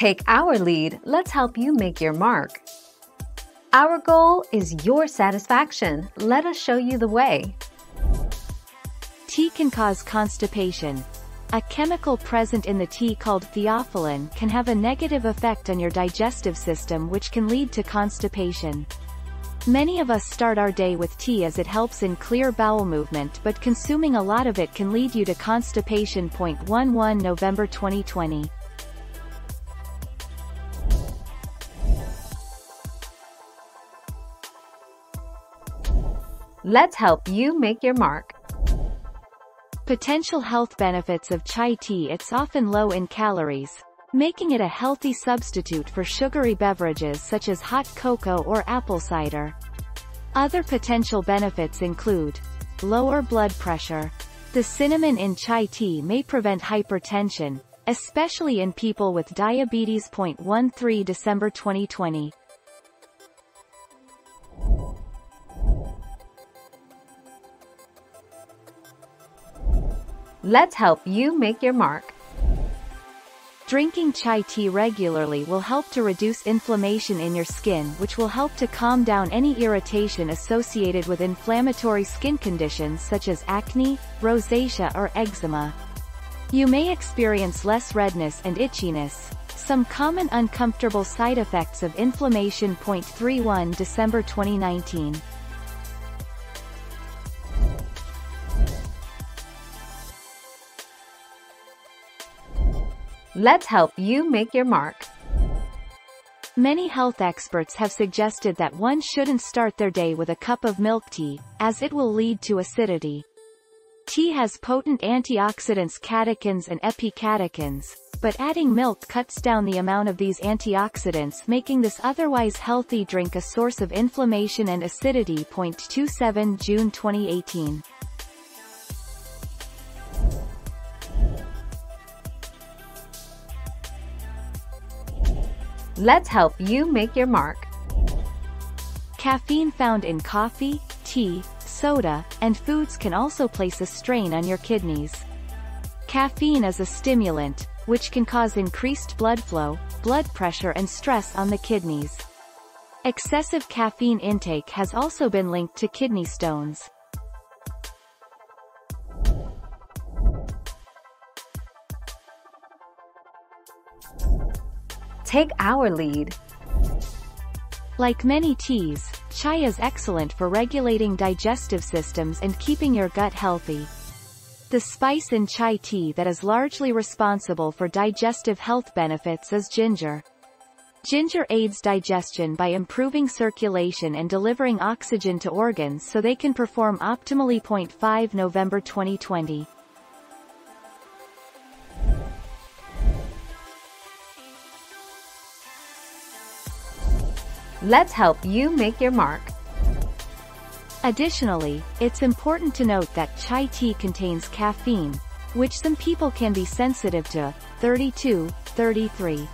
Take our lead, let's help you make your mark. Our goal is your satisfaction. Let us show you the way. Tea can cause constipation. A chemical present in the tea called theophylline can have a negative effect on your digestive system which can lead to constipation. Many of us start our day with tea as it helps in clear bowel movement but consuming a lot of it can lead you to constipation. 11 November 2020 Let's help you make your mark. Potential health benefits of chai tea It's often low in calories, making it a healthy substitute for sugary beverages such as hot cocoa or apple cider. Other potential benefits include lower blood pressure. The cinnamon in chai tea may prevent hypertension, especially in people with diabetes. 13 December 2020 Let's help you make your mark. Drinking chai tea regularly will help to reduce inflammation in your skin which will help to calm down any irritation associated with inflammatory skin conditions such as acne, rosacea or eczema. You may experience less redness and itchiness. Some common uncomfortable side effects of inflammation. 31 December 2019 Let's help you make your mark. Many health experts have suggested that one shouldn't start their day with a cup of milk tea, as it will lead to acidity. Tea has potent antioxidants catechins and epicatechins, but adding milk cuts down the amount of these antioxidants making this otherwise healthy drink a source of inflammation and acidity. 27 June 2018 Let's help you make your mark. Caffeine found in coffee, tea, soda, and foods can also place a strain on your kidneys. Caffeine is a stimulant, which can cause increased blood flow, blood pressure and stress on the kidneys. Excessive caffeine intake has also been linked to kidney stones. Take our lead. Like many teas, chai is excellent for regulating digestive systems and keeping your gut healthy. The spice in chai tea that is largely responsible for digestive health benefits is ginger. Ginger aids digestion by improving circulation and delivering oxygen to organs so they can perform optimally. 5 November 2020 Let's help you make your mark. Additionally, it's important to note that chai tea contains caffeine, which some people can be sensitive to, 32, 33.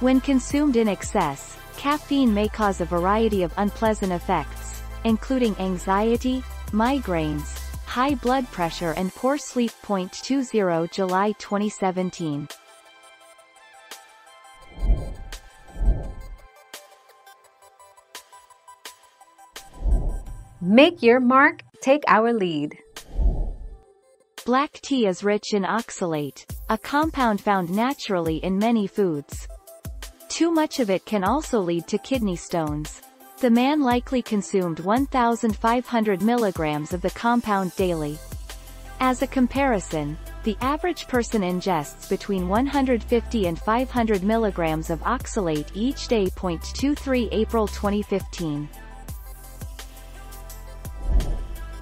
When consumed in excess, caffeine may cause a variety of unpleasant effects, including anxiety, migraines, high blood pressure and poor sleep. 20 July 2017 Make your mark, take our lead. Black tea is rich in oxalate, a compound found naturally in many foods. Too much of it can also lead to kidney stones. The man likely consumed 1,500 milligrams of the compound daily. As a comparison, the average person ingests between 150 and 500 milligrams of oxalate each day. 23 April 2015